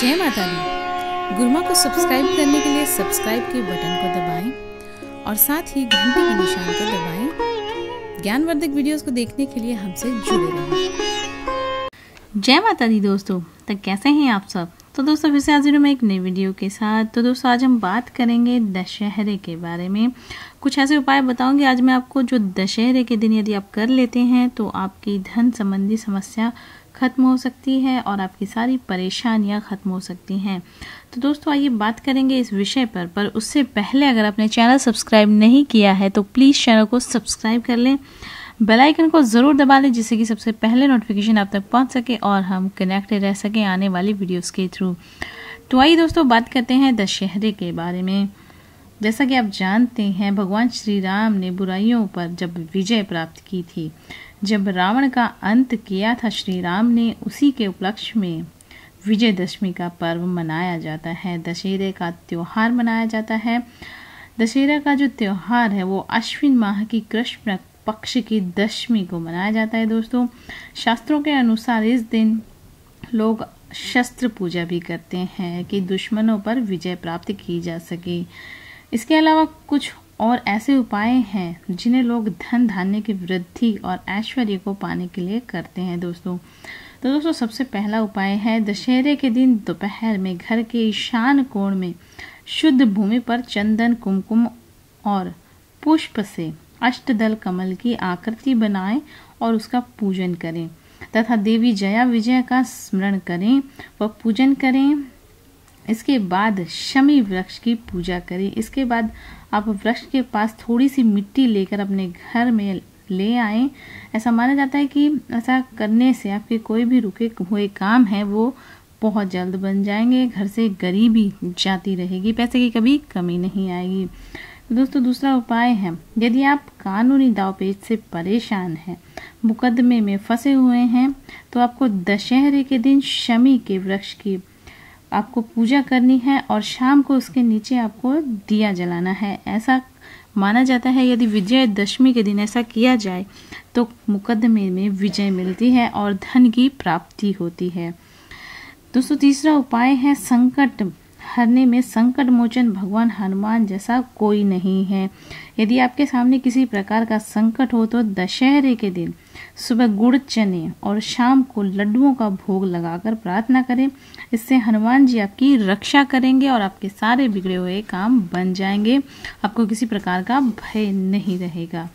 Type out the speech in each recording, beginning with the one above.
जय माता दी। गुरुमा को सब्सक्राइब करने के लिए सब्सक्राइब के बटन को दबाएँ और साथ ही घंटी के निशान को दबाएँ। ज्ञानवर्धक वीडियोस को देखने के लिए हमसे जुड़े रहें। जय माता दी दोस्तों तो कैसे हैं आप सब? तो दोस्तों, फिर से हाजिर हूँ मैं एक नई वीडियो के साथ। तो दोस्तों, आज हम बात करेंगे दशहरे के बारे में। कुछ ऐसे उपाय बताऊँगी। आज मैं आपको जो दशहरे के दिन यदि आप कर लेते हैं तो आपकी धन संबंधी समस्या ख़त्म हो सकती है और आपकी सारी परेशानियाँ ख़त्म हो सकती हैं। तो दोस्तों, आइए बात करेंगे इस विषय पर पर उससे पहले अगर आपने चैनल सब्सक्राइब नहीं किया है तो प्लीज़ चैनल को सब्सक्राइब कर लें। बेल आइकन को ज़रूर दबा लें, जिससे कि सबसे पहले नोटिफिकेशन आप तक पहुँच सके और हम कनेक्टेड रह सकें आने वाली वीडियोस के थ्रू। तो आइए दोस्तों, बात करते हैं दशहरे के बारे में। जैसा कि आप जानते हैं, भगवान श्री राम ने बुराइयों पर जब विजय प्राप्त की थी जब रावण का अंत किया था श्री राम ने उसी के उपलक्ष्य में विजयदशमी का पर्व मनाया जाता है। दशहरे का त्यौहार मनाया जाता है। दशहरा का जो त्यौहार है, वो अश्विन माह की कृष्ण पक्ष की दशमी को मनाया जाता है दोस्तों। शास्त्रों के अनुसार इस दिन लोग शस्त्र पूजा भी करते हैं कि दुश्मनों पर विजय प्राप्त की जा सके। इसके अलावा कुछ और ऐसे उपाय हैं जिन्हें लोग धन धान्य की वृद्धि और ऐश्वर्य को पाने के लिए करते हैं दोस्तों। तो दोस्तों, सबसे पहला उपाय है, दशहरे के दिन दोपहर में घर के ईशान कोण में शुद्ध भूमि पर चंदन, कुमकुम और पुष्प से अष्टदल कमल की आकृति बनाएँ और उसका पूजन करें। तथा देवी जया विजय का स्मरण करें व पूजन करें। इसके बाद शमी वृक्ष की पूजा करें। इसके बाद आप वृक्ष के पास थोड़ी सी मिट्टी लेकर अपने घर में ले आए। ऐसा माना जाता है कि ऐसा करने से आपके कोई भी रुके हुए काम है, वो बहुत जल्द बन जाएँगे। घर से गरीबी जाती रहेगी, पैसे की कभी कमी नहीं आएगी। तो दोस्तों, दूसरा उपाय है, यदि आप कानूनी दावपेच से परेशान हैं, मुकदमे में फंसे हुए हैं तो आपको दशहरे के दिन शमी के वृक्ष की आपको पूजा करनी है और शाम को उसके नीचे आपको दिया जलाना है। ऐसा माना जाता है यदि विजयदशमी के दिन ऐसा किया जाए तो मुकदमे में विजय मिलती है और धन की प्राप्ति होती है। दोस्तों, तीसरा उपाय है संकट हरने में संकट मोचन भगवान हनुमान जैसा कोई नहीं है। यदि आपके सामने किसी प्रकार का संकट हो तो दशहरे के दिन सुबह गुड़ चने और शाम को लड्डुओं का भोग लगाकर प्रार्थना करें। इससे हनुमान जी आपकी रक्षा करेंगे और आपके सारे बिगड़े हुए काम बन जाएँगे। आपको किसी प्रकार का भय नहीं रहेगा।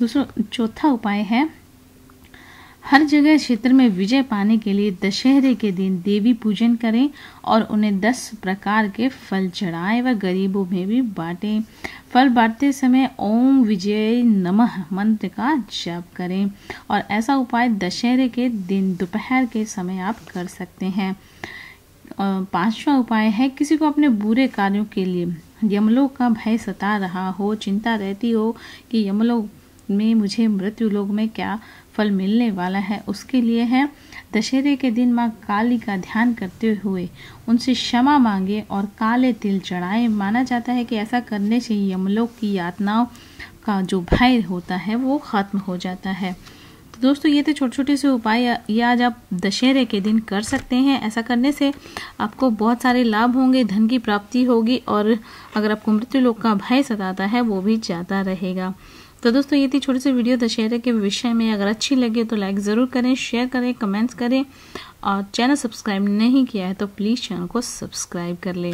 दूसरा, चौथा उपाय है हर जगह क्षेत्र में विजय पाने के लिए दशहरे के दिन देवी पूजन करें और उन्हें दस प्रकार के फल चढ़ाएँ व गरीबों में भी बांटें। फल बांटते समय ओम विजय नमः मंत्र का जप करें और ऐसा उपाय दशहरे के दिन दोपहर के समय आप कर सकते हैं। पांचवा उपाय है, किसी को अपने बुरे कार्यों के लिए यमलोक का भय सता रहा हो, चिंता रहती हो कि यमलोक में मुझे मृत्यु लोग में क्या फल मिलने वाला है। उसके लिए है, दशहरे के दिन माँ काली का ध्यान करते हुए उनसे क्षमा मांगे और काले तिल चढ़ाए। माना जाता है कि ऐसा करने से यमलोक की यातनाओं का जो भय होता है, वो खत्म हो जाता है। तो दोस्तों, ये थे छोटे छोटे से उपाय। ये आज आप दशहरे के दिन कर सकते हैं। ऐसा करने से आपको बहुत सारे लाभ होंगे, धन की प्राप्ति होगी और अगर आपको मृत्यु लोक का भय सताता है, वो भी जाता रहेगा। तो दोस्तों, ये थी छोटी सी वीडियो दशहरे के विषय में अगर अच्छी लगे तो लाइक ज़रूर करें शेयर करें कमेंट्स करें और चैनल सब्सक्राइब नहीं किया है तो प्लीज़ चैनल को सब्सक्राइब कर ले।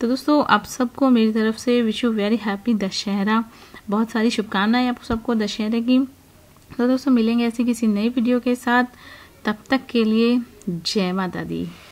तो दोस्तों, आप सबको मेरी तरफ़ से wish you very happy Dussehra. बहुत सारी शुभकामनाएँ आप सबको दशहरे की। तो दोस्तों, मिलेंगे ऐसी किसी नई वीडियो के साथ। तब तक के लिए जय माता दी।